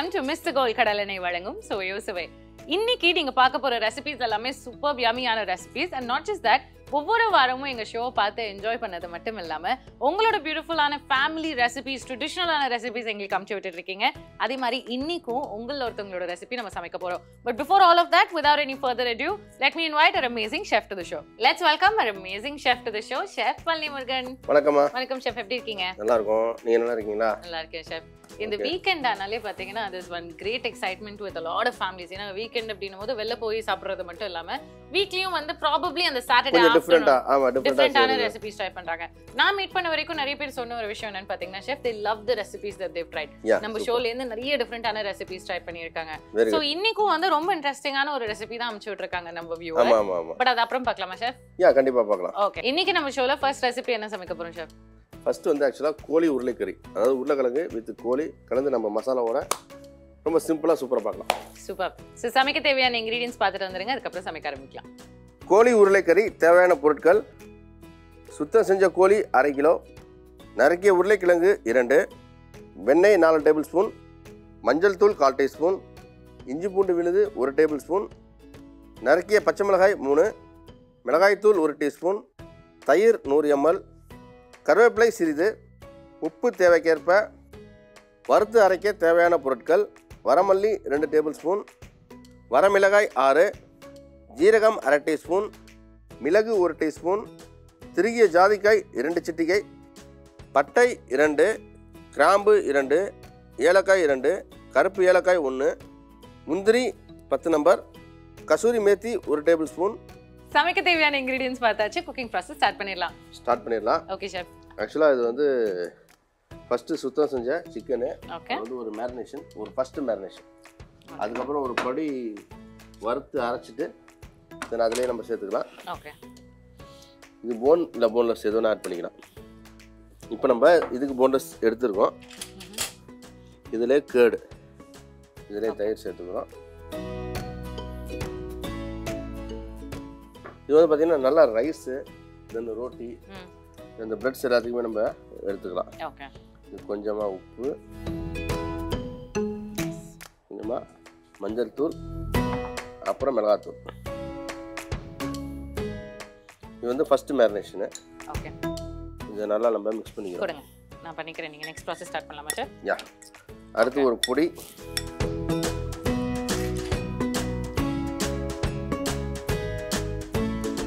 Welcome to mister Gold கடலெண்ணை வழங்கும். சுவையோ சுவை இன்னைக்கு நீங்க பார்க்க போற ரெசிபிஸ் எல்லாமே super யமியான recipes and not just that ஒவ்வொரு வாரமும் எங்க ஷோ பார்த்து என்ஜாய் பண்ணது மட்டும் இல்லாம உங்களோட பியூட்டிஃபுல்லான ஃபேமிலி ரெசிபிஸ் ட்ரெடிஷ்னலான ரெசிபிஸ் எங்களுக்கு அமுச்சு விட்டுட்டு இருக்கீங்க அதே மாதிரி இன்னைக்கும் உங்கள ஒருத்தவங்களோட ரெசிபி நம்ம சமைக்க போறோம். But before all of that further ado let me invite our amazing chef to the show. Let's welcome our amazing chef to the show chef Palani Murugan வணக்கம்மா. வணக்கம் chef. எப்படி இருக்கீங்க? நல்லா இருக்கும் நீங்க நல்லா இருக்கீங்களா நல்லா இருக்கேன் ஷெஃப் இந்த. வீக்கெண்ட் ஆனாலே பாத்தீங்கன்னா அது one great excitement with lot of families ஏன்னா வீக்கெண்ட் அப்படின்னும் போது வெளில போய் சாப்பிடுறது மட்டும் இல்லாம வீக்லியும் வந்து ப்ராபப்ளி அந்த சாட்டர்டே டிஃப்ரெண்டா ஆமா டிஃப்ரெண்டான டிஃப்ரெண்டா ரெசிபிஸ் ட்ரை பண்றாங்க. நான் மீட் பண்ண வரைக்கும் நிறைய பேர் சொன்ன ஒரு விஷயம் என்னன்னு பாத்தீங்கன்னா chef they love the recipes that they've tried நம்ம ஷோல இருந்து நிறைய டிஃப்ரெண்டான ரெசிபிஸ் ட்ரை பண்ணியிருக்காங்க. வெரி சோ இன்னைக்கும் வந்து ரொம்ப இன்ட்ரெஸ்டிங்கான ஒரு ரெசிபி தான் அனுப்பிச்சு விட்டுருக்காங்க நம்ம வியூவர் ஆமா பட் அது அப்புறம் பார்க்கலாமா ஷெஃப் யா கண்டிப்பா பார்க்கலாம். ஓகே இன்னைக்கு நம்ம ஷோல ஃபர்ஸ்ட் ரெசிபி என்ன சமைக்க போறோம் ஷெஃப் ஃபர்ஸ்ட் வந்து ஆக்சுவலா கோழி உருளைக்கறி. அதாவது உருளைக்கிழங்கு வித் கோழி கலந்து நம்ம மசாலாவோட ரொம்ப சிம்பிளா சூப்பரா பார்க்கலாம். சூப்பர். ஸோ சமைக்க தேவையான இன்கிரீடியன்ஸ் பார்த்துட்டு வந்துருங்க. அதுக்கப்புறம் சமைக்க ஆரம்பிக்கலாம். கோழி உருளைக்கறி தேவையான பொருட்கள் சுத்தம் செஞ்ச கோழி அரை கிலோ நறுக்கிய உருளைக்கிழங்கு இரண்டு வெண்ணெய் நாலு டேபிள் ஸ்பூன் மஞ்சள் தூள் கால் டீஸ்பூன் இஞ்சி பூண்டு விழுது ஒரு டேபிள் ஸ்பூன் நறுக்கிய பச்சை மிளகாய் மூணு மிளகாய்த்தூள் ஒரு டீஸ்பூன் தயிர் நூறு எம்எல் கருவேப்பிலை சிறிது உப்பு தேவைக்கேற்ப வறுத்து அரைக்க தேவையான பொருட்கள் வரமல்லி ரெண்டு டேபிள் ஸ்பூன் வரமிளகாய் ஆறு ஜீரகம் அரை டீஸ்பூன் மிளகு ஒரு டீஸ்பூன் திருகிய ஜாதிக்காய் இரண்டு சிட்டிகை பட்டை இரண்டு கிராம்பு இரண்டு ஏலக்காய் இரண்டு கருப்பு ஏலக்காய் ஒன்று முந்திரி பத்து நம்பர் கசூரி மேத்தி ஒரு டேபிள் ஸ்பூன் சமைக்க தேவையான இன்கிரீடியன்ஸ் பார்த்தாச்சு. குக்கிங் ப்ராசஸ் ஸ்டார்ட் பண்ணிடலாம். ஸ்டார்ட் பண்ணிடலாம். ஓகே ஷெஃப் ஆக்சுவலாக இது வந்து ஃபஸ்ட்டு சுத்தம் செஞ்ச சிக்கனு வந்து ஒரு மேரினேஷன் ஒரு ஃபஸ்ட்டு மேரினேஷன் அதுக்கப்புறம் ஒரு பொடி வறுத்து அரைச்சிட்டு தென் அதிலே நம்ம சேர்த்துக்கலாம். ஓகே இது போன் இல்லை போன்லெஸ் எதுவும் ஆட் பண்ணிக்கலாம். இப்போ நம்ம இதுக்கு போன்லெஸ் எடுத்துருக்கோம். இதிலே கேர்டு இதிலே தயிர் சேர்த்துக்கிறோம். இது வந்து பார்த்தீங்கன்னா நல்லா ரைஸு தென் ரோட்டி இந்த பிரெட்ஸ் எல்லாத்துக்குமே நம்ம எடுத்துக்கலாம். ஓகே கொஞ்சமாக உப்பு. கொஞ்சமாக மஞ்சள் தூள் அப்புறம் மிளகாத்தூள். இது வந்து ஃபஸ்ட்டு மேரினேஷனு ஓகே இதை நல்லா நம்ம மிக்ஸ் பண்ணிக்கிறோம். நான் பண்ணிக்கிறேன். நீங்கள் நெக்ஸ்ட் ப்ராசஸ் ஸ்டார்ட் பண்ணலாமா சார் யா. அடுத்து ஒரு பொடி.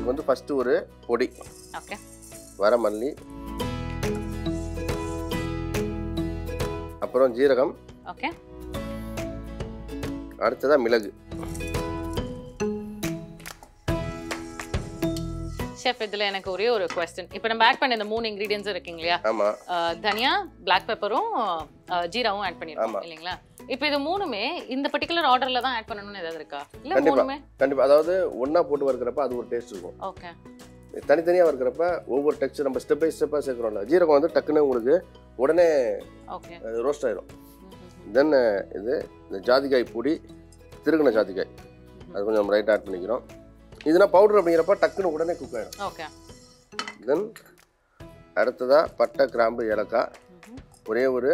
வந்து ஃபஸ்ட்டு ஒரு பொடி. ஓகே வரமல்லி அப்புறம் ஜீரகம். ஓகே. அடுத்ததாக மிளகு. ஷெஃப் இதில் எனக்கு ஒரே ஒரு கொஸ்டின் இப்போ நம்ம ஆட் பண்ண இந்த மூணு இன்கிரீடியன்ஸ் இருக்கீங்க இல்லையா? அஹ், தனியா பிளாக் பெப்பரும் ஜீராவும் ஆட் பண்ணிருக்கோம் ஆமா. இல்லைங்களா? இப்போ இது மூணுமே இந்த பர்டிகுலர் ஆர்டர்ல தான் ஆட் பண்ணணும்னு ஏதாவது இருக்கா? இல்ல கண்டிப்பா. மூணுமே? கண்டிப்பாக அதாவது ஒன்றா போட்டு வறுக்கிறப்ப அது ஒரு டேஸ்ட் இருக்கும். ஓகே தனித்தனியாக வறுக்கிறப்ப ஒவ்வொரு டெக்ஸ்டர் நம்ம ஸ்டெப் பை ஸ்டெப்பாக சேர்க்குறோம்ல. ஜீரகம் வந்து டக்குன்னு உங்களுக்கு உடனே ரோஸ்ட் ஆயிடும் தென் இது இந்த ஜாதிக்காய் பொடி திருகுன ஜாதிக்காய். அது கொஞ்சம் ரைட் ஆட் பண்ணிக்கிறோம். இதுனா பவுடர் அப்படிங்கிறப்ப டக்குன்னு உடனே குக் ஆகிடும் ஓகே தென் அடுத்ததாக பட்டை கிராம்பு ஏலக்காய். ஒரே ஒரு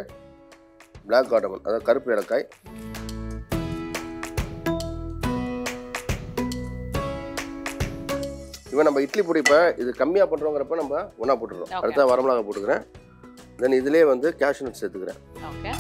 பிளாக் கார்டமன் அதாவது கருப்பு ஏலக்காய். இவன் நம்ம இட்லி பொடி இப்போ இது கம்மியாக பண்ணுறோங்கிறப்ப நம்ம ஒன்றா போட்டுடுறோம். அடுத்த வரமிளகா போட்டுக்கிறேன். தென் இதிலே வந்து கேஷ்யூ நட் சேர்த்துக்கிறேன். ஓகே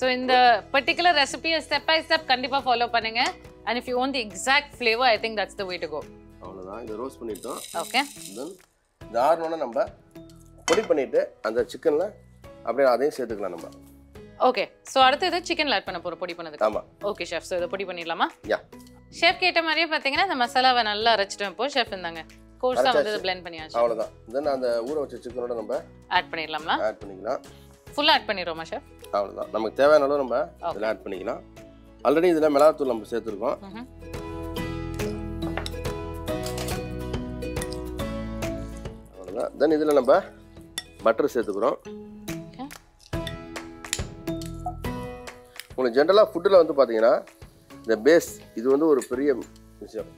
ஸோ இந்த பர்டிகுலர் ரெசிபியை ஸ்டெப் பை ஸ்டெப் கண்டிப்பா ஃபாலோ பண்ணுங்க. And if you want the exact flavour I think that's the way to go அவ்வளோதான் இதை ரோஸ்ட் பண்ணிட்டோம். ஓகே தென் இது ஆறணுன்னா நம்ம பொடி பண்ணிவிட்டு அந்த சிக்கனில் அப்படியே அதையும் சேர்த்துக்கலாம் நம்ம. ஓகே ஸோ அடுத்து இது சிக்கன்ல ஆட் பண்ண போறோம் பொடி பண்ணதுக்கு. ஆமாம் ஓகே ஷெஃப் ஸோ இதை பொடி பண்ணிடலாமா? யா ஷெஃப் கேட்ட மாதிரியே பார்த்தீங்கன்னா இந்த மசாலாவை நல்லா அரைச்சிட்டோம் இப்போ ஷெஃப் இருந்தாங்க. கோர்ஸாக வந்து. பிளெண்ட் பண்ணியாச்சு. அவ்வளோதான் தென் அந்த ஊற வச்ச சிக்கனோட நம்ம ஆட் பண்ணிடலாமா? ஆட் பண்ணிக்கலாம். ஃபுல்லாக ஆட் பண்ணிடுவோமா ஷெஃப் அவ்வளோதான் நமக்கு தேவையான அளவு நம்ம இதில் ஆட் பண்ணிக்கலாம். ஆல்ரெடி இதில் மிளகாத்தூள் நம்ம சேர்த்துருக்கோம். அவ்வளோதான் தென் இதில் நம்ம பட்டர் சேர்த்துக்கிறோம். உங்களுக்கு ஜென்ரலாக ஃபுட்டில் வந்து பார்த்தீங்கன்னா இந்த பேஸ் இது வந்து ஒரு பெரிய விஷயம்.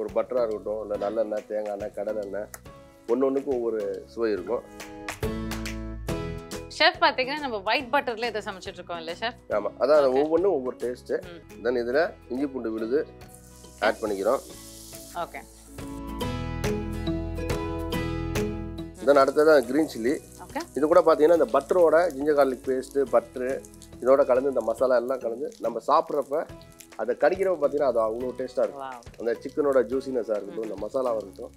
ஒரு பட்டராக இருக்கட்டும் இல்லை நல்லெண்ணெய் தேங்காய் எண்ணெய் கடலெண்ணெய் ஒன்று ஒன்றுக்கும் ஒவ்வொரு சுவை இருக்கும். ஷெஃப் பாத்தீங்கன்னா நம்ம ஒயிட் பட்டர்ல இதை சமைச்சிட்டு இருக்கோம் இல்ல ஷெஃப் ஆமாம் அதான். ஒவ்வொன்றும் ஒவ்வொரு டேஸ்ட்டு. தென் இதில் இஞ்சி பூண்டு விழுது ஆட் பண்ணிக்கிறோம். ஓகே தென் அடுத்ததான் க்ரீன் சில்லி இது கூட பார்த்தீங்கன்னா இந்த பட்டரோட ஜிஞ்சர் கார்லிக் பேஸ்ட்டு பட்ரு இதோட கலந்து இந்த மசாலா எல்லாம் கலந்து நம்ம சாப்பிட்றப்ப அதை கடிக்கிறப்ப பார்த்தீங்கன்னா அது அவ்வளோ டேஸ்ட்டாக இருக்கும். அந்த சிக்கனோட ஜூசினஸாக இருக்கட்டும் இந்த மசாலாவாக இருக்கட்டும்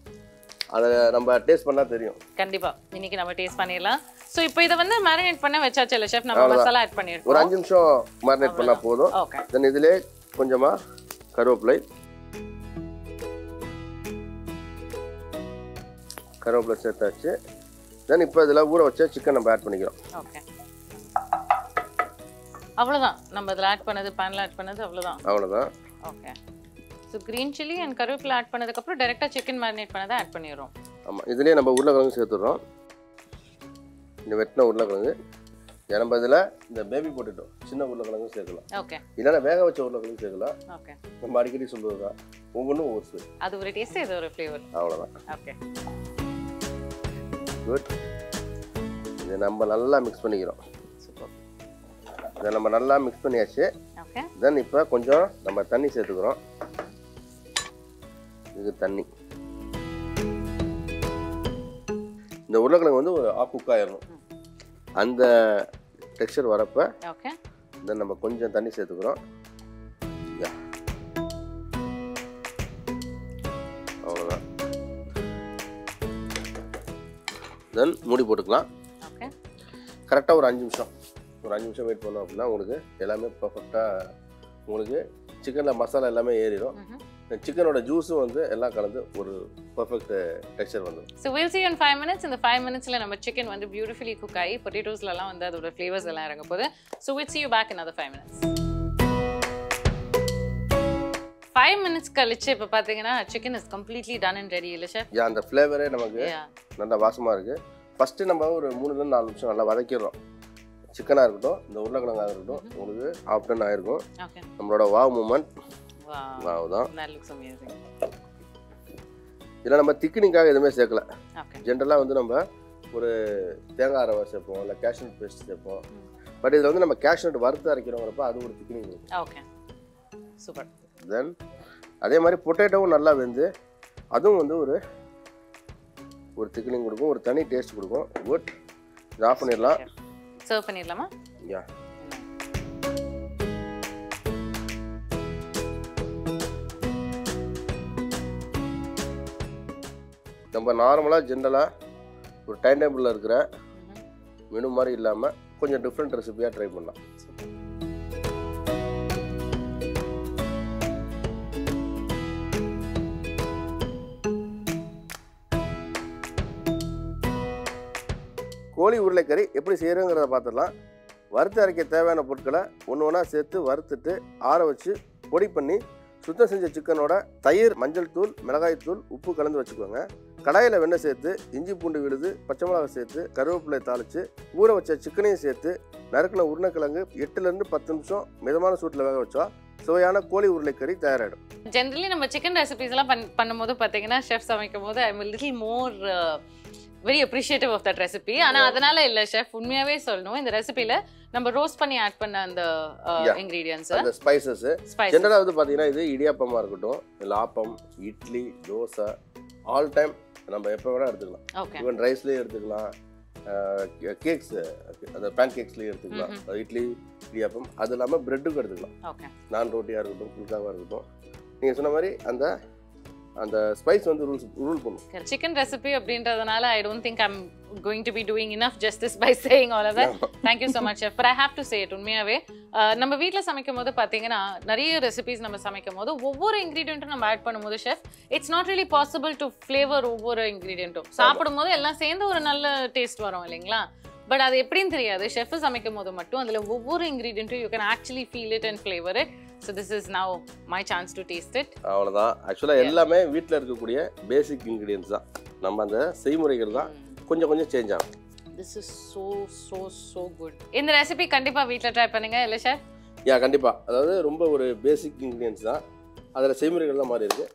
அதை நம்ம டேஸ்ட் பண்ணால் தெரியும். கண்டிப்பா. இன்னைக்கு நம்ம டேஸ்ட் பண்ணிடலாம். சோ இப்போ இதை வந்து மேரினேட் பண்ண வச்சாச்சு இல்ல ஷெஃப் நம்ம. மசாலா ஆட் ஒரு பண்ணிருக்கோம் அஞ்சு நிமிஷம் மேரினேட் பண்ணால் போதும். தென் இதிலே கொஞ்சமாக கருவேப்பிலை. கருவேப்பிலை சேர்த்தாச்சு. தென் இப்போ இதில் ஊற வச்ச சிக்கன் நம்ம ஆட் பண்ணிக்கிறோம். ஓகே அவ்வளவுதான். நம்ம இதில் ஆட் பண்ணது பேன்ல ஆட் பண்ணது அவ்வளவுதான். அவ்வளோதான் okay so green chilli and கருவேப்பிலை ஆட் பண்ணதுக்கப்புறம் டேரெக்டாக சிக்கன் மேரினேட் பண்ணதை ஆட் பண்ணிடுறோம். ஆமாம் இதுலேயே நம்ம உருளைக்கிழங்கு சேர்த்துடுறோம். இந்த வெட்டின உருளைக்கிழங்கு. நம்ம இதில் இந்த பேபி போட்டுட்டோம் சின்ன உருளைக்கிழங்கு சேர்க்கலாம். ஓகே இல்லைன்னா வேக வச்ச உருளைக்கிழங்கு சேர்க்கலாம். ஓகே நம்ம அடிக்கடி சொல்கிறது தான். ஒவ்வொன்றும் ஒவ்வொரு ஸ்வீட் அது ஒரு டேஸ்ட் இது ஒரு ஃப்ளேவர் அவ்வளோதான் ஓகே குட் இதை நம்ம நல்லா மிக்ஸ் பண்ணிக்கிறோம். இதை நம்ம நல்லா மிக்ஸ் பண்ணியாச்சு. தென் இப்போ கொஞ்சம் நம்ம தண்ணி சேர்த்துக்கிறோம். இது தண்ணி. இந்த உருளைக்கிழங்கு வந்து ஒரு ஆஃப் குக் ஆயிடணும் அந்த டெக்ஸ்சர் வரப்ப தென் நம்ம கொஞ்சம் தண்ணி சேர்த்துக்கிறோம். அவ்வளோதான் தென் மூடி போட்டுக்கலாம். கரெக்டாக ஒரு அஞ்சு நிமிஷம். ஒரு அஞ்சு நிமிஷம் வெயிட் பண்ணோம் அப்படின்னா உங்களுக்கு எல்லாமே பர்ஃபெக்டாக உங்களுக்கு சிக்கனில் மசாலா எல்லாமே ஏறிடும். சிக்கனோட ஜூஸும் வந்து எல்லாம் கலந்து ஒரு பர்ஃபெக்ட் டெக்ஸ்சர் வந்துடும் so we'll see in five minutes இந்த ஃபைவ் மினிட்ஸில் நம்ம சிக்கன் வந்து பியூட்டிஃபுல்லி குக் ஆகி பொட்டேட்டோஸ்லாம் வந்து அதோட ஃப்ளேவர்ஸ் எல்லாம் இறங்க போகுது. So we'll see you back in other five minutes five minutes கழிச்சு இப்போ பார்த்தீங்கன்னா chicken is completely done and ready இல்லை சார் அந்த ஃப்ளேவரே நமக்கு நல்லா வாசமாக இருக்குது ஃபஸ்ட்டு நம்ம ஒரு மூணுலேருந்து நாலு நிமிஷம் நல்லா வதக்கிடுறோம். சிக்கனாக இருக்கட்டும் இந்த உருளைக்கிழங்காக இருக்கட்டும் உங்களுக்கு ஆஃப் டன் ஆயிருக்கும் நம்மளோட வாவ் மூமெண்ட். வாவ். தான். இதில் நம்ம திக்கினிக்காக எதுவுமே சேர்க்கல. ஜென்ரலாக வந்து நம்ம ஒரு தேங்காய் ரவை சேர்ப்போம் இல்லை கேஷ்நட் பேஸ்ட் சேர்ப்போம். பட் இதில் வந்து நம்ம கேஷ்நட் வறுத்து அரைக்கிறோங்கிறப்ப அது ஒரு திக்கினிங் ஓகே. சூப்பர். தென் அதே மாதிரி பொட்டேட்டோவும் நல்லா வெந்து அதுவும் வந்து ஒரு ஒரு திக்கினிங் கொடுக்கும் ஒரு தனி டேஸ்ட் கொடுக்கும். குட் இது ஆஃப் பண்ணிடலாம். சர்வ் பண்ணிடலாமா? யா நம்ம நார்மலாக ஜென்ரலாக ஒரு டைம் டேபிளில் இருக்கிற மெனு மாதிரி இல்லாமல் கொஞ்சம் டிஃப்ரெண்ட் ரெசிபியாக ட்ரை பண்ணலாம். கோழி உருளைக்கறி எப்படி செய்கிறோங்கிறத பார்த்துடலாம் வறுத்து அரைக்க தேவையான பொருட்களை ஒன்று ஒன்றா சேர்த்து வறுத்துட்டு ஆற வச்சு பொடி பண்ணி சுத்தம் செஞ்ச சிக்கனோட தயிர் மஞ்சள் தூள் மிளகாய் தூள் உப்பு கலந்து வச்சுக்கோங்க. கடாயில் வெண்ணெய் சேர்த்து இஞ்சி பூண்டு விழுது பச்சை மிளகாய் சேர்த்து கருவேப்பிலை தாளித்து ஊற வச்ச சிக்கனையும் சேர்த்து நறுக்கின உருளைக்கிழங்கு எட்டுலேருந்து பத்து நிமிஷம் மிதமான சூட்டில் வேக வச்சா சுவையான கோழி உருளைக்கறி தயாராகிடும் ஜென்ரலி நம்ம சிக்கன் ரெசிபிஸ்லாம் பண் பண்ணும்போது பார்த்தீங்கன்னா ஷெஃப் சமைக்கும் போது I little more very appreciative of that recipe ஆனா அதனால இல்ல ஷெஃப் உண்மையாவே சொல்லணும். இந்த ரெசிபில நம்ம ரோஸ்ட் பண்ணி ஆட் பண்ண அந்த. இன்கிரீடியன்ஸ் அந்த ஸ்பைசஸ் ஸ்பைஸ் ஜென்ரலாக வந்து பார்த்தீங்கன்னா இது இடியாப்பமாக இருக்கட்டும் இல்லை ஆப்பம் இட்லி தோசை ஆல் டைம் நம்ம எப்போ வேணால் எடுத்துக்கலாம். ஈவன் ரைஸ்லேயும் எடுத்துக்கலாம். கேக்ஸ் அந்த பேன் கேக்ஸ்லேயும் எடுத்துக்கலாம். அது இட்லி இடியாப்பம் அது இல்லாமல் ப்ரெட்டுக்கும் எடுத்துக்கலாம். நான் ரோட்டியாக இருக்கட்டும் புல்காவாக இருக்கட்டும். நீங்கள் சொன்ன மாதிரி அந்த அந்த ஸ்பைஸ் வந்து ரூல்ஸ் ரூல் பண்ணும். சிக்கன் ரெசிபி அப்படின்றதுனால I don't think I'm going to be doing enough justice by saying all of thank you so much but I have to say it உண்மையாவே. அஹ், நம்ம வீட்டில் சமைக்கும் போது பார்த்தீங்கன்னா நிறைய ரெசிபிஸ் நம்ம சமைக்கும் போது ஒவ்வொரு இன்க்ரீடியண்ட்டும் நம்ம ஆட் பண்ணும்போது chef it's not really possible to flavour ஒவ்வொரு இன்க்ரீடியண்ட்டும் சாப்பிடும் போது எல்லாம் சேர்ந்து ஒரு நல்ல டேஸ்ட் வரும் இல்லைங்களா? பட் அது எப்படின்னு தெரியாது. ஷெஃப் சமைக்கும் போது மட்டும் அதில் ஒவ்வொரு இன்க்ரீடியண்ட்டும் you can actually feel it and flavour it so this is now my chance to taste it அவ்வளோதான் ஆக்சுவலாக எல்லாமே வீட்டில் இருக்கக்கூடிய பேசிக் இன்க்ரீடியன்ஸ் தான். நம்ம அந்த செய்முறைகள் தான் கொஞ்சம் கொஞ்சம் சேஞ்ச் ஆகும். This is so so so good இந்த ரெசிபி கண்டிப்பாக வீட்டில் ட்ரை பண்ணுங்க இல்லை ஷெஃப் யா கண்டிப்பாக அதாவது ரொம்ப ஒரு பேசிக் இன்க்ரீடியன்ஸ் தான். அதில் செய்முறைகள் தான் மாறி இருக்கு.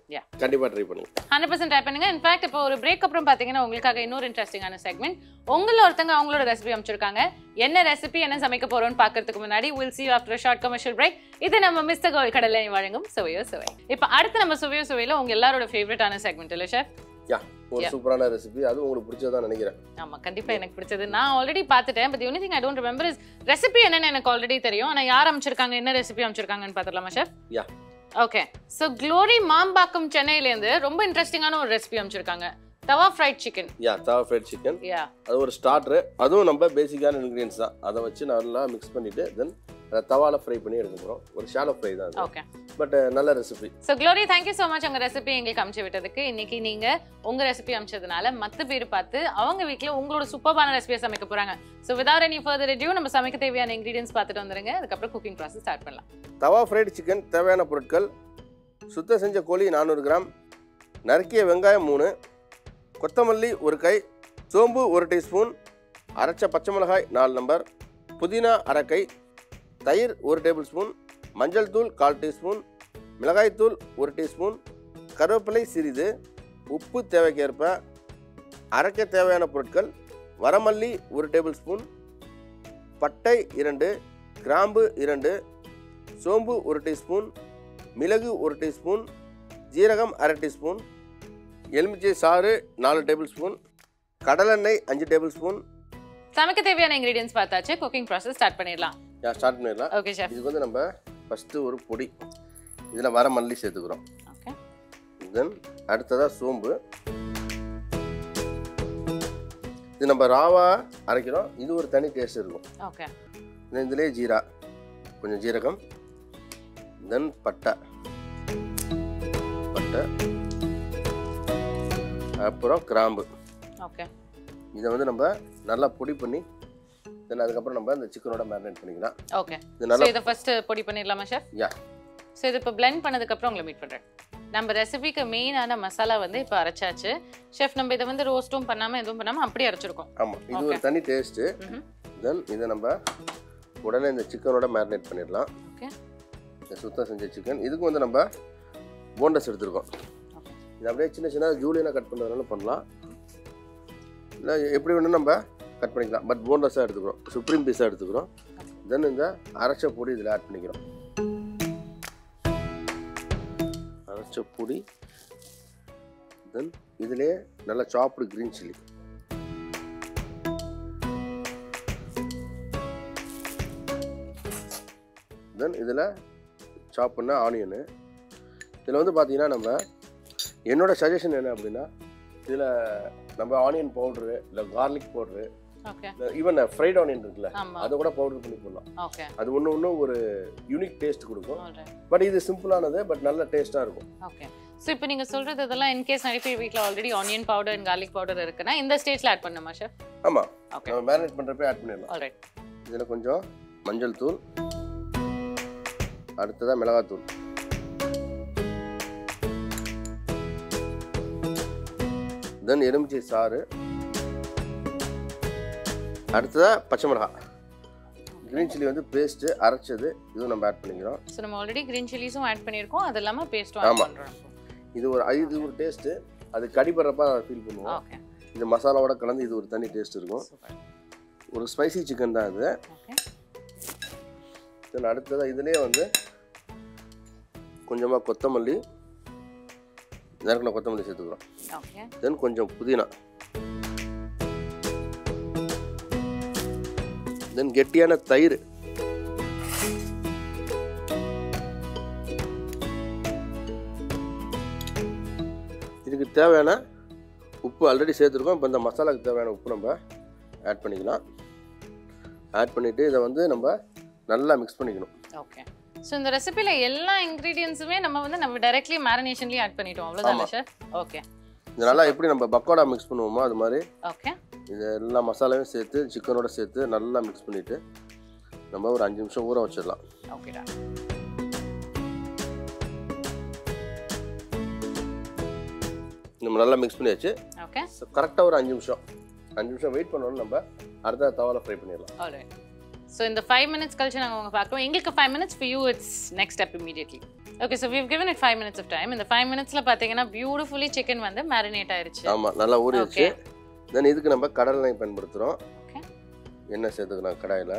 கண்டிப்பாக ட்ரை பண்ணுங்க. ஹண்ட்ரட் பர்சன்ட் ட்ரை பண்ணுங்க. இன்ஃபேக்ட் இப்போ ஒரு பிரேக் அப்புறம் பார்த்தீங்கன்னா உங்களுக்காக இன்னொரு இன்ட்ரெஸ்டிங்கான செக்மெண்ட் உங்கள ஒருத்தங்க அவங்களோட ரெசிபி அமைச்சிருக்காங்க என்ன ரெசிபி என்ன சமைக்க போறோம்னு பார்க்கறதுக்கு முன்னாடி we'll after a short commercial break. இது நம்ம மிஸ்டர் கோல் கடலை வழங்கும் சுவையோ சுவை. இப்போ அடுத்து நம்ம சுவையோ சுவையில உங்க எல்லாரோட ஃபேவரட்டான செக்மெண்ட் இல்லை ஷெஃப் யா ஒரு சூப்பரான ரெசிபி அதுவும் உங்களுக்கு பிடிச்சதான் நினைக்கிறேன். ஆமா கண்டிப்பா எனக்கு பிடிச்சது. நான் ஆல்ரெடி பார்த்துட்டேன். But only thing I don't remember is recipe என்னன்னு எனக்கு ஆல்ரெடி தெரியும். ஆனா யார் அமைச்சிருக்காங்க என்ன ரெசிபி அமைச்சிருக்காங்கன்னு பார்த்துடலாமா chef yeah. Okay so Glory Mambakkam சென்னையிலேருந்து ரொம்ப இன்ட்ரெஸ்டிங்கான ஒரு ரெசிபி அமைச்சிருக்காங்க tawa fried chicken yeah tawa fried chicken yeah அது ஒரு ஸ்டார்ட்ரு அதுவும் நம்ம பேசிக்கான இன்க்ரீடியன்ஸ் தான். அதை வச்சு நல்லா மிக்ஸ் பண்ணிவிட்டு தென் அதை தவால ஃப்ரை பண்ணி எடுக்க போகிறோம் ஒரு ஷாலோ ஃப்ரை தான் ஓகே பட் நல்ல recipe so Glory thank you so much உங்கள் ரெசிபி எங்களுக்கு அமுச்சு விட்டதுக்கு. இன்னைக்கு நீங்கள் உங்கள் ரெசிபி அமிச்சதுனால மற்ற பேர் பார்த்து அவங்க வீட்டில் உங்களோட சூப்பர்பான ரெசிபியை சமைக்க போகிறாங்க so without any further review நம்ம சமைக்க தேவையான இன்க்ரீடியன்ஸ் பார்த்துட்டு வந்துருங்க. அதுக்கப்புறம் குக்கிங் ப்ராசஸ் ஸ்டார்ட் பண்ணலாம். தவா ஃப்ரைடு சிக்கன் தேவையான பொருட்கள் சுத்தம் செஞ்ச கோழி நானூறு கிராம் நறுக்கிய வெங்காயம் மூணு கொத்தமல்லி ஒரு கை சோம்பு ஒரு டீஸ்பூன் அரைச்ச பச்சை மிளகாய் நாலு நம்பர் புதினா அரைக்கை தயிர் ஒரு டேபிள் ஸ்பூன் மஞ்சள் தூள் கால் டீஸ்பூன் மிளகாய்த்தூள் ஒரு டீஸ்பூன் கருவேப்பிலை சிறிது உப்பு தேவைக்கேற்ப அரைக்க தேவையான பொருட்கள் வரமல்லி ஒரு டேபிள் ஸ்பூன் பட்டை இரண்டு கிராம்பு இரண்டு சோம்பு ஒரு டீஸ்பூன் மிளகு ஒரு டீஸ்பூன் ஜீரகம் அரை டீஸ்பூன் எலுமிச்சை சாறு நாலு டேபிள் ஸ்பூன். கடலெண்ணெய் அஞ்சு டேபிள் ஸ்பூன். சமைக்க தேவையான இன்க்ரீடியன்ஸ் பார்த்தாச்சு. குக்கிங் ப்ராசஸ் ஸ்டார்ட் பண்ணிடலாம். ஸ்டார்ட் பண்ணிடலாம். ஓகே ஷெஃப் இதுக்கு வந்து நம்ம ஃபஸ்ட்டு ஒரு பொடி. இதில் வர மல்லி சேர்த்துக்கிறோம். ஓகே தென் அடுத்ததாக சோம்பு. இது நம்ம ராவா அரைக்கிறோம். இது ஒரு தனி டேஸ்ட் இருக்கும். ஓகே இதுலேயே ஜீரா. கொஞ்சம் ஜீரகம். தென் பட்டை. பட்டை. அப்புறம் கிராம்பு. ஓகே. இதை வந்து நம்ம நல்லா பொடி பண்ணி தென் அதுக்கப்புறம் நம்ம இந்த சிக்கனோட மேரினேட் பண்ணிக்கலாம். ஓகே. இது நல்லா இதை ஃபர்ஸ்ட் பொடி பண்ணிடலாமா ஷெஃப் யா ஸோ இது இப்போ blend பண்ணதுக்கப்புறம் உங்களை மீட் பண்ணுறேன் நம்ம ரெசிபிக்கு மெயினான மசாலா வந்து இப்போ அரைச்சாச்சு. ஷெஃப் நம்ம இதை வந்து ரோஸ்ட்டும் பண்ணாமல் எதுவும் பண்ணாமல் அப்படியே அரைச்சிருக்கோம். ஆமாம் இது ஒரு தனி டேஸ்ட்டு. தென் இதை நம்ம உடனே இந்த சிக்கனோட மேரினேட் பண்ணிடலாம். ஓகே. இந்த சுத்தம் செஞ்ச சிக்கன் இதுக்கு வந்து நம்ம போண்டஸ் எடுத்துருக்கோம். இது அப்படியே சின்ன சின்ன ஜூலியனாக கட் பண்ணுறதுனால பண்ணலாம். இல்லை எப்படி வேணும் நம்ம கட் பண்ணிக்கலாம். பட் போன்லெஸ்ஸாக எடுத்துக்கிறோம். சுப்ரீம் பீஸாக எடுத்துக்கிறோம். தென் இந்த அரைச்ச பொடி இதில் ஆட் பண்ணிக்கிறோம். அரைச்ச பொடி. தென் இதிலே நல்லா சாப்பிடு க்ரீன் சில்லி தென் இதில் சாப் பண்ண ஆனியனு இதில் வந்து பார்த்தீங்கன்னா நம்ம என்னோட சஜஷன் என்ன அப்படின்னா இதில் நம்ம ஆனியன் பவுட்ரு இல்லை garlic powder even fried onion இருக்குல்ல அதை கூட பவுடர் பண்ணி போடலாம். அது ஒன்று ஒன்றும் ஒரு யூனிக் டேஸ்ட் கொடுக்கும். பட் இது சிம்பிளானது பட் நல்ல டேஸ்ட்டாக இருக்கும். ஓகே ஸோ இப்போ நீங்கள் சொல்கிறது இதெல்லாம் இன்கேஸ் நிறைய பேர் வீட்டில் already onion powder and garlic powder இருக்குன்னா இந்த ஸ்டேஜில் ஆட் பண்ணுமா ஷெஃப் ஆமாம் ஓகே மேரினேட் பண்ணுறப்ப ஆட் பண்ணிடலாம். ஆல்ரைட் இதில் கொஞ்சம் மஞ்சள் தூள் அடுத்ததாக மிளகாத்தூள். தென் எலுமிச்சை சாறு. அடுத்ததாக பச்சை மிளகாய் க்ரீன் சில்லி வந்து பேஸ்ட்டு அரைச்சது. இதுவும் நம்ம ஆட் பண்ணிக்கிறோம். ஸோ நம்ம ஆல்ரெடி க்ரீன் சில்லிஸும் ஆட் பண்ணியிருக்கோம். அது இல்லாமல் பேஸ்ட்டும் ஆட் ஆமா. பண்ணுறோம் இது ஒரு இது ஒரு டேஸ்ட்டு அது கடிபடுறப்ப அதை ஃபீல் பண்ணுவோம். இது மசாலாவோட கலந்து இது ஒரு தனி டேஸ்ட் இருக்கும். ஒரு ஸ்பைசி சிக்கன் தான் இது. தென் அடுத்ததாக இதுலேயே வந்து கொஞ்சமாக கொத்தமல்லி நறுக்கின கொத்தமல்லி சேர்த்துக்கிறோம். தென் கொஞ்சம் புதினா. தென் கெட்டியான தயிர். இதுக்கு தேவையான உப்பு ஆல்ரெடி சேர்த்துருக்கோம். இப்போ இந்த மசாலாவுக்கு தேவையான உப்பு நம்ம ஆட் பண்ணிக்கலாம். ஆட் பண்ணிவிட்டு இதை வந்து நம்ம நல்லா மிக்ஸ் பண்ணிக்கணும். ஓகே. ஸோ இந்த ரெசிபியில் எல்லா இன்க்ரீடியன்ஸுமே நம்ம வந்து நம்ம டைரக்ட்லி மேரினேஷன்லேயே ஆட் பண்ணிட்டோம். அவ்வளோதான். Sir okay. இது நல்லா எப்படி நம்ம பக்கோடா மிக்ஸ் பண்ணுவோமோ அது மாதிரி ஓகே. இது எல்லா மசாலாவையும் சேர்த்து சிக்கனோட சேர்த்து நல்லா மிக்ஸ் பண்ணிவிட்டு நம்ம ஒரு அஞ்சு நிமிஷம் ஊற வச்சிடலாம். ஓகேடா நம்ம நல்லா மிக்ஸ் பண்ணியாச்சு. ஓகே கரெக்டாக ஒரு அஞ்சு நிமிஷம். அஞ்சு நிமிஷம் வெயிட் பண்ணோன்னு நம்ம அடுத்த தவால ஃப்ரை பண்ணிடலாம். ஸோ இந்த ஃபைவ் மினிட்ஸ் கழிச்சு நாங்கள் உங்க பார்க்குறோம் எங்களுக்கு five minutes for you it's next step immediately. Okay so we've given it five minutes of time இந்த ஃபைவ் மினிட்ஸ்ல பாத்தீங்கன்னா பியூட்டிஃபுல்லி சிக்கன் வந்து மேரினேட் ஆயிருச்சு. ஆமாம் நல்லா ஊறிடுச்சு. தென் இதுக்கு நம்ம கடல் எண்ணெய் பயன்படுத்துகிறோம். எண்ணெய் சேர்த்துக்கலாம் கடாயில்.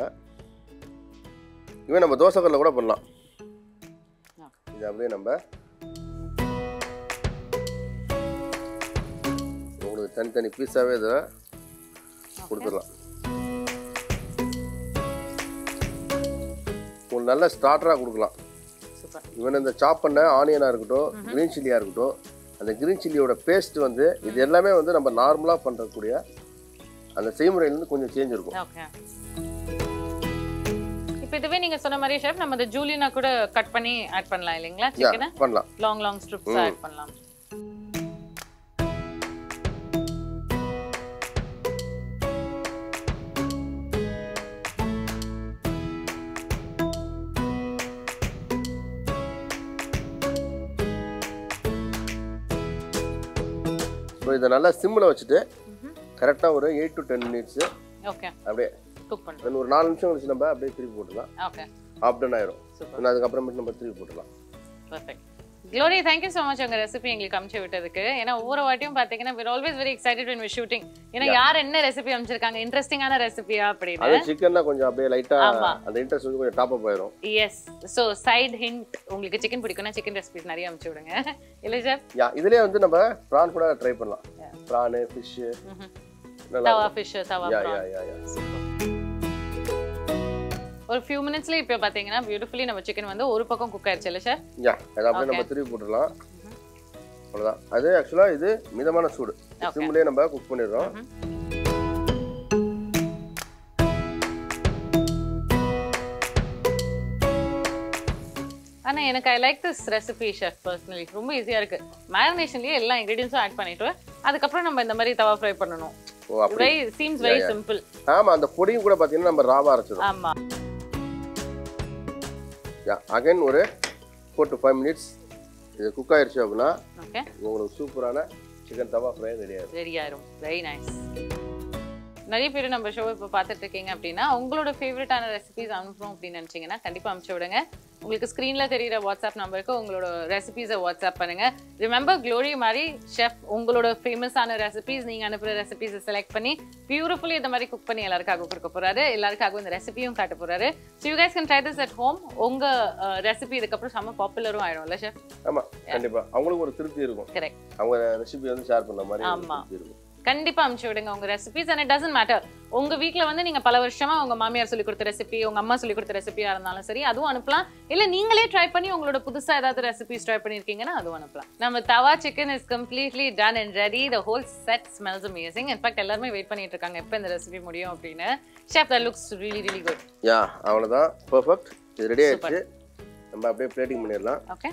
இவன் நம்ம தோசைக்கல்ல கூட பண்ணலாம். இது அப்படியே நம்ம உங்களுக்கு தனித்தனி பீஸாகவே இதில் கொடுத்துடலாம். உங்களுக்கு நல்ல ஸ்டார்டராக கொடுக்கலாம். இவன் இந்த சாப் பண்ண ஆனியனாக இருக்கட்டும் க்ரீன் சில்லியாக இருக்கட்டும் அந்த க்ரீன் சில்லியோட பேஸ்ட் வந்து இது எல்லாமே வந்து நம்ம நார்மலாக பண்ணுறக்கூடிய அந்த செய்முறையிலேருந்து கொஞ்சம் சேஞ்ச் இருக்கும். இப்போ இதுவே நீங்க சொன்ன மாதிரி ஷெஃப் நம்ம இந்த ஜூலினா கூட கட் பண்ணி ஆட் பண்ணலாம் இல்லைங்களா? சிக்கனை? பண்ணலாம். லாங் லாங் ஸ்ட்ரிப்ஸ் ஆட் பண்ணலாம். ஸோ இதை நல்லா சிம்மில் வச்சுட்டு கரெக்டாக ஒரு eight to ten minutes okay அப்படியே குக் then ஒரு நாலு நிமிஷம் கழிச்சு நம்ம அப்படியே திருப்பி போட்டுடலாம் ஓகே ஆஃப் டன் ஆயிரும். அதுக்கப்புறமேட்டு நம்ம திருப்பி போட்டுடலாம் perfect Glory thank you so much உங்க ரெசிபி எங்களுக்கு அமுச்சு விட்டதுக்கு. ஏன்னா ஒவ்வொரு வாட்டியும் பார்த்தீங்கன்னா we're always very excited when we shooting ஏன்னா யார் என்ன ரெசிபி அமைச்சிருக்காங்க? இன்ட்ரெஸ்டிங்கான ரெசிபியா அப்படின்னு. அது சிக்கன்னா கொஞ்சம் அப்படியே லைட்டாக ஆமா. அந்த இன்ட்ரெஸ்ட் வந்து கொஞ்சம் டாப் அப் ஆயிரும் எஸ் ஸோ சைட் ஹிண்ட் உங்களுக்கு சிக்கன் பிடிக்கும்னா சிக்கன் ரெசிபிஸ் நிறைய அமுச்சு விடுங்க. இல்லை சார் யா இதுலேயே வந்து நம்ம ப்ரான் கூட ட்ரை பண்ணலாம். ப்ரானு ஃபிஷ்ஷு நல்லா தவா ஃபிஷ் தவா. யா யா யா ஒரு ஃபியூ மினிட்ஸ்ல இப்போ பார்த்தீங்கன்னா பியூட்டிஃபுல்லி நம்ம சிக்கன் வந்து ஒரு பக்கம் குக் ஆயிடுச்சு இல்லை சார் யா அதை அப்படியே நம்ம திருப்பி போட்டுடலாம். அவ்வளோதான் அது ஆக்சுவலாக இது மிதமான சூடு. சிம்லேயே நம்ம குக் பண்ணிடுறோம். ஆனா எனக்கு I like this recipe chef personally ரொம்ப ஈஸியா இருக்கு. மேரினேஷன்லயே எல்லா இன்கிரீடியன்ஸும் ஆட் பண்ணிட்டு அதுக்கப்புறம் நம்ம இந்த மாதிரி தவா ஃப்ரை பண்ணணும். ஓ அப்படி. வெரி சீம்ஸ் வெரி சிம்பிள் ஆமாம் அந்த பொடியும் கூட பார்த்தீங்கன்னா நம்ம ராவா அரைச்சிடும் ஆமா. அகைன் ஒரு ஃபோர் டு ஃபைவ் மினிட்ஸ் இது குக் ஆயிடுச்சு அப்படின்னா உங்களுக்கு சூப்பரான சிக்கன் தவா ஃப்ரை ரெடி ஆயிடும் ரெடி ஆயிரும். வெரி நைஸ் நிறைய பேர் நம்ம ஷோ இப்போ பார்த்துட்டு இருக்கீங்க அப்படின்னா உங்களோட ஃபேவரட்டான ரெசிபிஸ் அனுப்பணும் அப்படின்னு நினச்சிங்கன்னா கண்டிப்பாக அனுப்பிச்சு விடுங்க. உங்களுக்கு ஸ்க்ரீனில் தெரியிற வாட்ஸ்அப் நம்பருக்கு உங்களோட ரெசிபிஸை வாட்ஸ்அப் பண்ணுங்க. ரிமெம்பர் க்ளோரி மாதிரி ஷெஃப் உங்களோட ஃபேமஸான ரெசிபிஸ் நீங்கள் அனுப்புகிற ரெசிபிஸை செலக்ட் பண்ணி பியூட்டிஃபுல்லி இந்த மாதிரி குக் பண்ணி எல்லாருக்காக கொடுக்க போறாரு. எல்லாருக்காகவும் இந்த ரெசிபியும் காட்ட போறாரு. So you guys can try this at home உங்கள் ரெசிபி இதுக்கப்புறம் செம்ம பாப்புலரும் ஆயிடும்ல ஷெஃப் ஆமாம் கண்டிப்பாக அவங்களுக்கு ஒரு திருப்தி இருக்கும். கரெக்ட் அவங்க ரெசிபி வந்து ஷேர் பண்ண மாதிரி ஒரு ஆமா. திருப்தி இருக்கும். கண்டிப்பா அனுப்பிச்சு விடுங்க உங்க recipes and it doesn't matter உங்க வீட்ல வந்து நீங்க பல வருஷமா உங்க மாமியார் சொல்லி கொடுத்த ரெசிபி உங்க அம்மா சொல்லி கொடுத்த ரெசிபியா இருந்தாலும் சரி அதுவும் அனுப்பலாம். இல்ல நீங்களே ட்ரை பண்ணி உங்களோட புதுசா ஏதாவது ரெசிபிஸ் ட்ரை பண்ணிருக்கீங்கன்னா அதுவும் அனுப்பலாம். நம்ம tawa chicken is completely done and ready the whole set smells amazing in fact எல்லாருமே வெயிட் பண்ணிட்டு இருக்காங்க எப்போ இந்த ரெசிபி முடியும் அப்படின்னு. Chef the looks really really good yeah அவ்வளோதான் பர்ஃபெக்ட் இது ரெடி ஆயிடுச்சு. நம்ம அப்படியே பிளேட்டிங் பண்ணிடலாம். ஓகே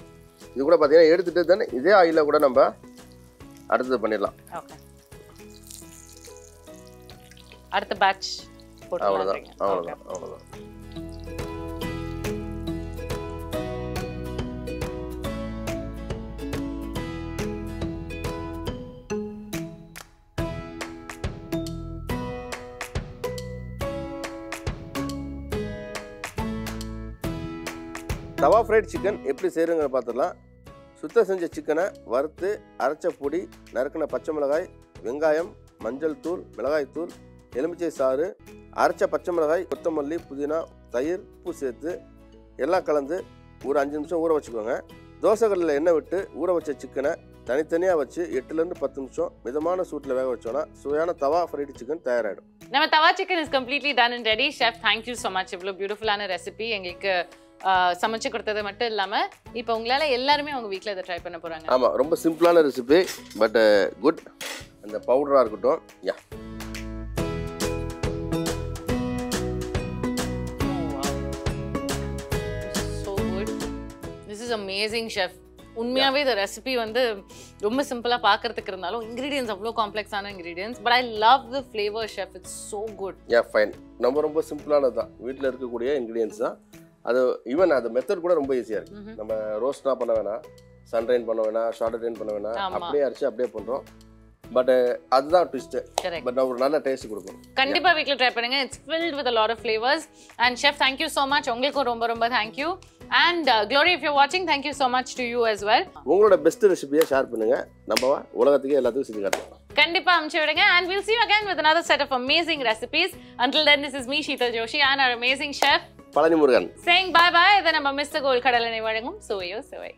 இது கூட பார்த்தீங்கன்னா எடுத்துட்டு தானே இதே ஆயிலில் கூட நம்ம அடுத்தது பண்ணிடலாம். ஓகே அடுத்த பேட்ச் போட்டு அவ்வளோதான் அவ்வளோதான் தவா ஃப்ரைட் சிக்கன் எப்படி செய்கிறோங்கிற பார்த்துடலாம். சுத்தம் செஞ்ச சிக்கனை வறுத்து அரைச்ச பொடி நறுக்கின பச்சை மிளகாய் வெங்காயம் மஞ்சள் தூள் மிளகாய் தூள் எலுமிச்சை சாறு அரைச்ச பச்சை மிளகாய் கொத்தமல்லி புதினா தயிர் உப்பு சேர்த்து எல்லாம் கலந்து ஒரு அஞ்சு நிமிஷம் ஊற வச்சுக்கோங்க. தோசைகளில் எண்ணெய் விட்டு ஊற வச்ச சிக்கனை தனித்தனியாக வச்சு எட்டுலேருந்து பத்து நிமிஷம் மிதமான சூட்டில் வேக வச்சோன்னா சுவையான தவா ஃப்ரைடு சிக்கன் தயாராகிடும் நம்ம tawa chicken is completely done and ready chef thank you so much இவ்வளோ பியூட்டிஃபுல்லான ரெசிபி எங்களுக்கு சமைச்சு கொடுத்தது மட்டும் இல்லாமல் இப்போ உங்களால் எல்லாருமே உங்கள் வீட்டில் இதை ட்ரை பண்ண போகிறாங்க ஆமாம் ரொம்ப சிம்பிளான ரெசிபி பட் குட் அந்த பவுடராக இருக்கட்டும் யா இஸ் அமேசிங் ஷெஃப் உண்மையாகவே இந்த ரெசிபி வந்து ரொம்ப சிம்பிளாக பார்க்கறதுக்கு இருந்தாலும் இன்க்ரீடியன்ஸ் அவ்வளோ காம்ப்ளெக்ஸான ingredients but I love the flavour chef it's so good yeah fine நம்ம ரொம்ப சிம்பிளானது தான். வீட்டில் இருக்கக்கூடிய இன்க்ரீடியன்ஸ் தான். அது ஈவன் அது மெத்தட் கூட ரொம்ப ஈஸியாக இருக்குது நம்ம ரோஸ்ட்லாம் பண்ண வேணாம். சன்ரைன் பண்ண வேணாம் ஷார்ட் ரைன் பண்ண வேணாம். அப்படியே அரைச்சு அப்படியே பண்ணுறோம் பட் அதுதான் ட்விஸ்ட்டு கரெக்ட் பட் ஒரு நல்ல டேஸ்ட் கொடுக்கும் கண்டிப்பா வீட்ல ட்ரை பண்ணுங்க. It's filled with lot of flavours and chef thank you so much உங்களுக்கும் ரொம்ப ரொம்ப thank you and Glory if you வாட்சிங் thank you so much to you as well. உங்களோட பெஸ்ட் ரெசிபியை ஷேர் பண்ணுங்க. நம்ம உலகத்துக்கு எல்லாத்துக்கும் செஞ்சு காட்டலாம் கண்டிப்பா அனுப்பிச்சு விடுங்க. And we'll see you again with another set of amazing recipes. Until then this is me Sheetal Joshi and our amazing chef. Palani Murugan saying bye bye இதை நம்ம மிஸ்டர் கோல் கடலனை வழங்கும். சுவையோ சுவை